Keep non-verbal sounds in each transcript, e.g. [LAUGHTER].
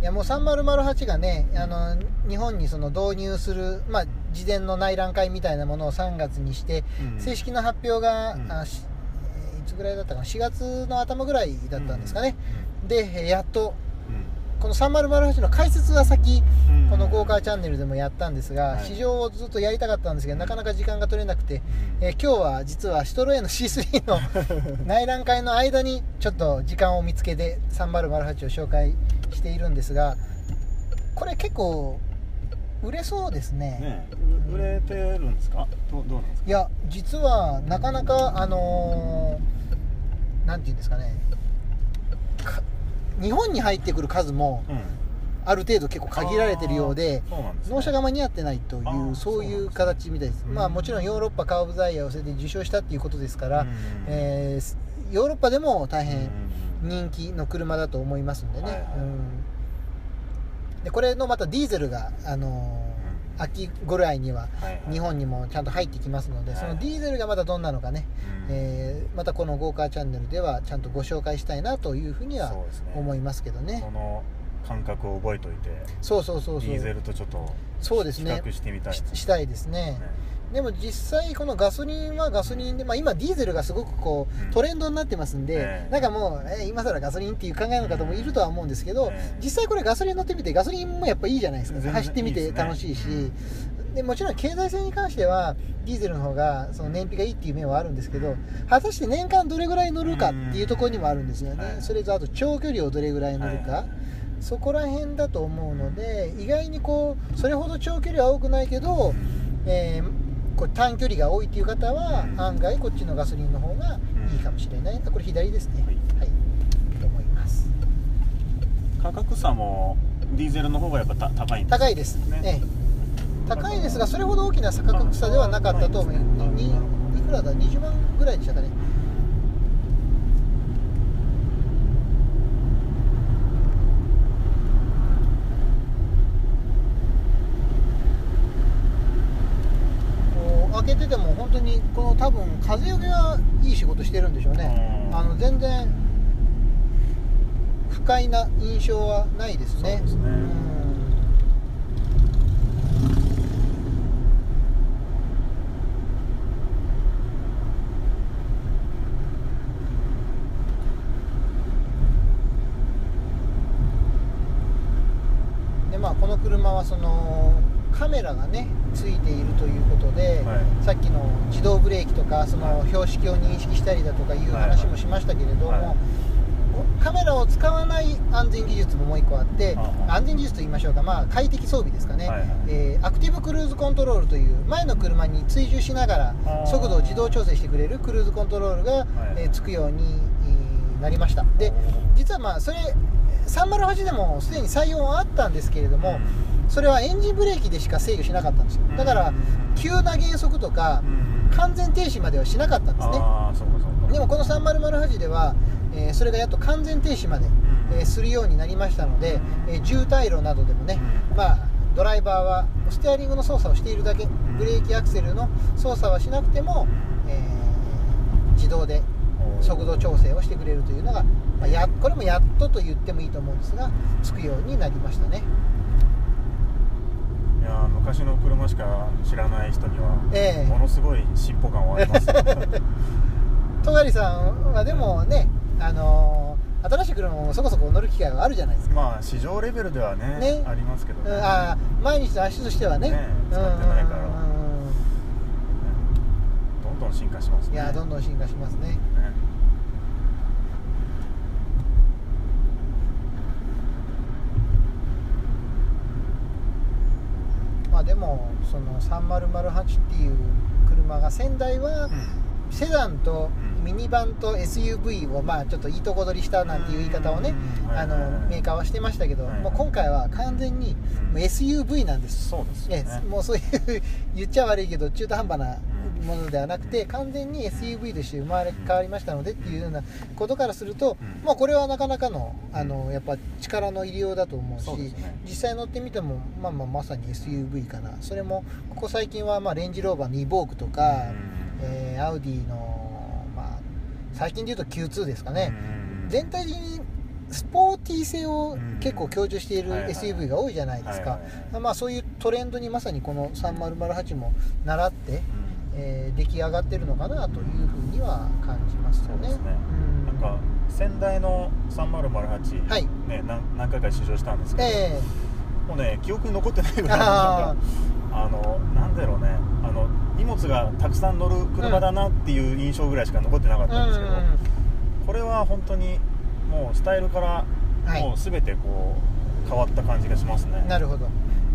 いやもう3008がねあの日本にその導入する、まあ、事前の内覧会みたいなものを3月にして、うん。正式な発表が、うん。いつぐらいだったかな？4月の頭ぐらいだったんですかね、でえーやっとこの3008の解説は先うん。うんこのゴーカーチャンネルでもやったんですが、はい。試乗をずっとやりたかったんですけどなかなか時間が取れなくて、えー今日は実はシトロエンの C3 [LAUGHS] の内覧会の間にちょっと時間を見つけて3008を紹介しているんですがこれ結構売れそうですね。ねう売れてるんですか？どうどうなんですか？いや実はなかなかあのーなんていうんですかね。か日本に入ってくる数もうん。ある程度結構限られてるようで納車が間に合ってないというそういう形みたいです。うんまあもちろんヨーロッパカー・オブ・ザ・イヤーをそれで受賞したっていうことですから、うんえーヨーロッパでも大変うん人気の車だと思いますんでね、うん。でこれのまたディーゼルが、あのー秋ぐらいには日本にもちゃんと入ってきますので、はい。そのディーゼルがまたどんなのかね、うん。えーまたこのゴーカーチャンネルではちゃんとご紹介したいなというふうには思いますけどね。感覚を覚えといてそうそうそうそう。ディーゼルとちょっとそうですね。比較してみたいしですね。したいですね。ねでも実際このガソリンはガソリンで、まあ、今ディーゼルがすごくこうん。うトレンドになってますんで、ええ。なんかもう、え今更ガソリンっていう考えの方もいるとは思うんですけど、ええ。実際これガソリン乗ってみてガソリンもやっぱいいじゃないですか走ってみていいですね。楽しいし。でもちろん経済性に関してはディーゼルの方がその燃費がいいっていう面はあるんですけど果たして年間どれぐらい乗るかっていうところにもあるんですよね、はい。それとあと長距離をどれぐらい乗るか、はい。そこら辺だと思うので意外にこうそれほど長距離は多くないけど、えーこう短距離が多いっていう方は、うん。案外こっちのガソリンの方がいいかもしれない、あこれ左ですね。はい。はい、と思います。価格差もディーゼルの方がやっぱた高いんです高いです、ね。ええ。高いですがそれほど大きな価格差ではなかったと思うあそうなん。ですねにいくらだ？20万ぐらいでしたかねこう開けてても本当にこの多分風よけはいい仕事してるんでしょうね。うん。あの全然不快な印象はないですね。すね。うん。でまあこの車はそのカメラがねついているというさっきの自動ブレーキとかその標識を認識したりだとかいう話もしましたけれども、カメラを使わない安全技術ももう一個あって、安全技術と言いましょうか、まあ、快適装備ですかね、はいはいえーアクティブクルーズコントロールという前の車に追従しながら速度を自動調整してくれるクルーズコントロールが、はいえーつくように、えーなりました。で実はまあそれ308でもすでに採用はあったんですけれども、それはエンジンブレーキでしか制御しなかったんですよ。だから急な減速とか完全停止まではしなかったんですね。でもこの3008では、えーそれがやっと完全停止まで、えーするようになりましたので、えー渋滞路などでもね、うん。まあ、ドライバーはステアリングの操作をしているだけブレーキアクセルの操作はしなくても、えー自動で速度調整をしてくれるというのが、まあ、やこれもやっとと言ってもいいと思うんですがつくようになりましたね。いやー昔の車しか知らない人にはええ。ものすごい進歩感はあります [LAUGHS] 戸狩さんはでもね、あのー新しい車もそこそこ乗る機会があるじゃないですか、まあ市場レベルではねね。ありますけどね。うんあー毎日の足としてはね。ね使ってないから。うんうんうん。どんどん進化しますね。いやどんどん進化しますね。ねでもその3008っていう車が仙台はうん。セダンとうん。ミニバンと SUV をまあちょっといいとこ取りしたなんていう言い方をねうん。あのメーカーはしてましたけどはい。もう今回は完全に SUV なんです。そうですね。もうそういう [LAUGHS] 言っちゃ悪いけど中途半端なものではなくて完全に SUV として生まれ変わりましたのでっていうようなことからすると、うん。まあ、これはなかなかのあのやっぱ力の入りようだと思うしね。実際乗ってみても、まあ、まあまさに SUV かな。それもここ最近はまあレンジローバーのイボークとか、うん。えーアウディの、まあ、最近でいうと Q2 ですかね、うん。全体的にスポーティー性を結構強調している SUV が多いじゃないですか、まあ、そういうトレンドにまさにこの3008も習って、うんえー出来上がってるのかなというふうには感じますよね。そうですね。うんなん。か先代の3008、はい。ね、何何回か試乗したんですけど、えもうね記憶に残ってないぐらいあなんかあのなんだろうね。あの荷物がたくさん乗る車だなっていう印象ぐらいしか残ってなかっーたんですけど、うん。これは本当にもうスタイルからはい。もう全てこう変わった感じがしますね、なるほど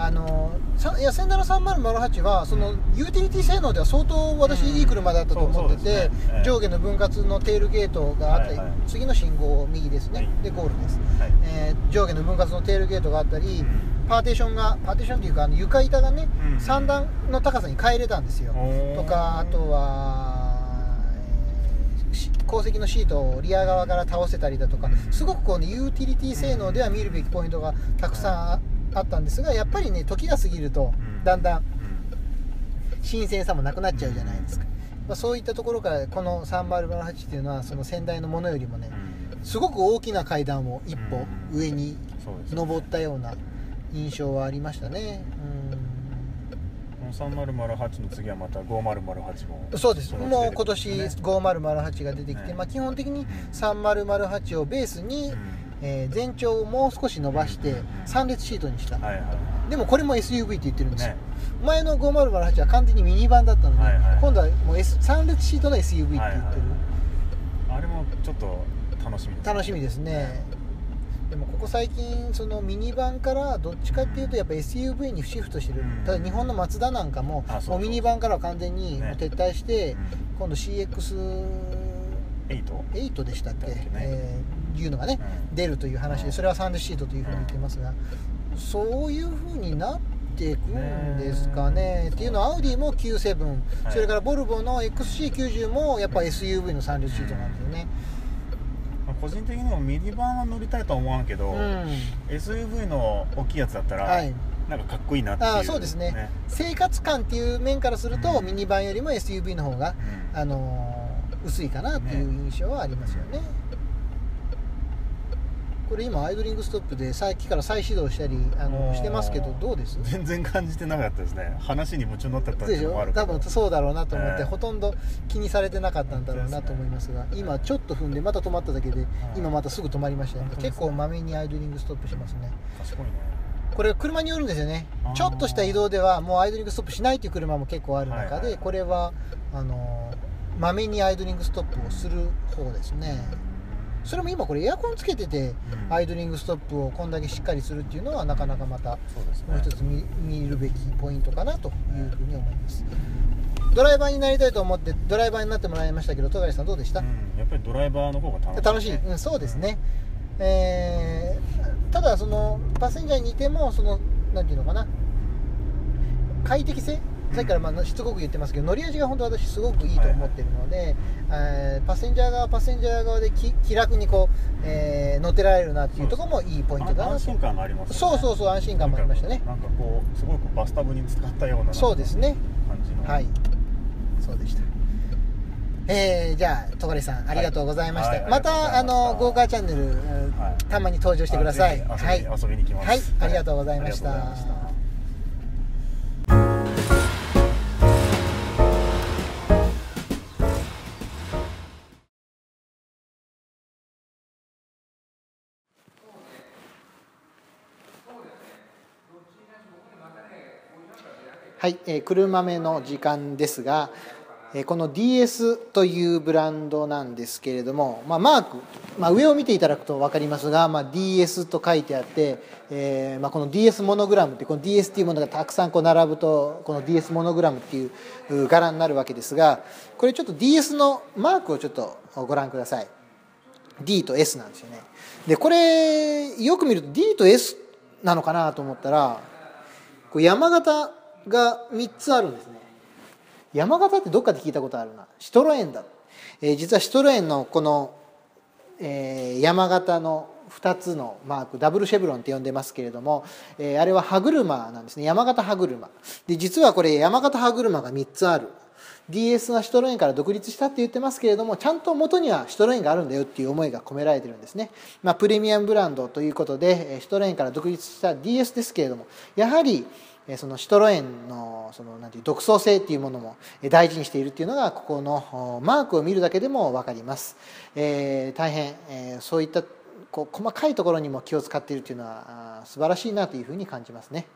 あのさいや先代の3008はそのユーティリティ性能では相当私うんいい車だったと思ってて上下の分割のテールゲートがあったり、次の信号右ですね、はい。でゴールです、はい。えー上下の分割のテールゲートがあったり、うん。パーテーションがパーテーションというかあの床板がね、うん。3段の高さに変えれたんですよ、とかあとは、えーし後席のシートをリア側から倒せたりだとか、うん。すごくこう、ね、ユーティリティ性能では見るべきポイントがたくさんああったんですがやっぱりね時が過ぎるとうん。だんだんうん。新鮮さもなくなっちゃうじゃないですか、まあ、そういったところからこの3008っていうのはその先代のものよりもねうん。すごく大きな階段を一歩うん。上に登ったような印象はありましたね、この3008の次はまた5008もうん、そうです。もう今年出てくるんですね。5008が出てきて、ねまあ、基本的にん。3008をベースに、えー全長をもう少し伸ばしてうん3列シートにした、はいはい。でもこれも SUV って言ってるんですよ、ね。前の5008は完全にミニバンだったのに、はいはい。今度はもう、S、3列シートの SUV って言ってる、はいはいあれもちょっと楽しみです楽しみですね。でもここ最近そのミニバンからどっちかっていうとやっぱ SUV にシフトしてる、うん。ただ日本のマツダなんかももうミニバンからは完全に撤退して、うん。今度 CX8 8でしたっけ？だっえーいうのがね、うん。出るという話うん。でそれはサンデーシートというふうに言ってますが、そういうふうになっていくんですかね。ねっていうのはアウディも97、はい。それからボルボの XC90 もやっぱ SUV の3列シートなんですよね、まあ個人的にもミニバンは乗りたいとは思わんけど、うん。SUV の大きいやつだったら、はい。なんかかっこいいなっていう。あーそうですね。生活感っていう面からすると、うん。ミニバンよりも SUV の方が、うん。あのー薄いかなっていう印象はありますよね。これ今アイドリングストップでさっきから再始動したりあのしてますけどどうです？全然感じてなかったですね。話に夢中になってたっていうのもあ多分そうだろうなと思って、ええ。ほとんど気にされてなかったんだろうなと思いますが今ちょっと踏んでまた止まっただけで今またすぐ止まりましたね。ね。結構まめにアイドリングストップしますね。賢いね。これ車によるんですよね。ちょっとした移動ではもうアイドリングストップしないという車も結構ある中で、はいはいこれはあのまめにアイドリングストップをする方ですね。それも今これエアコンつけてて、うん。アイドリングストップをこんだけしっかりするっていうのはなかなかまたもう一つ見見るべきポイントかなというふうに思います。ドライバーになりたいと思ってドライバーになってもらいましたけど戸谷さんどうでした、うん。やっぱりドライバーの方が楽しい、楽しい、うん、そうですね、えーただそのパッセンジャーにいてもそのなんていうのかな。快適性さっきからまあしつこく言ってますけど乗り味が本当私すごくいいと思ってるので、えーパッセンジャー側はパッセンジャー側でき気楽にこう、えー乗ってられるなっていうところもいいポイントだな。と安心感がありますよね。そうそうそう安心感もありましたね。なんかこうすごくバスタブに使ったようなそうですね。感じのはい。そうでした。えー、じゃあ戸狩さんありがとうございました、はい。はいまた。たあのゴーカーチャンネル、うんはい。たまに登場してください。はい遊びに遊びに来ます。はい。ありがとうございましたはい、えー、車目の時間ですが、えーこの DS というブランドなんですけれども、まあ、マーク、まあ、上を見ていただくと分かりますが、まあ、DS と書いてあって、えーまあ、この DS モノグラムってこの DS っていうものがたくさんこう並ぶとこの DS モノグラムっていうう柄になるわけですがこれちょっと DS のマークをちょっとご覧ください。D と S なんですよね。でこれよく見ると D と S なのかなと思ったらこう山形が3つあるんですね。山形ってどっかで聞いたことあるな。シトロエンだ、えー実はシトロエンのこの、えー山形の2つのマークダブルシェブロンって呼んでますけれども、えーあれは歯車なんですね。山形歯車。で実はこれ山形歯車が3つある。DS はシトロエンから独立したって言ってますけれどもちゃんと元にはシトロエンがあるんだよっていう思いが込められてるんですね、まあ、プレミアムブランドということでシトロエンから独立した DS ですけれどもやはりそのシトロエンのそのなんていう独創性っていうものも大事にしているっていうのがここのマークを見るだけでも分かります、えー、大変、えー、そういったこう細かいところにも気を使っているというのは素晴らしいなというふうに感じますね。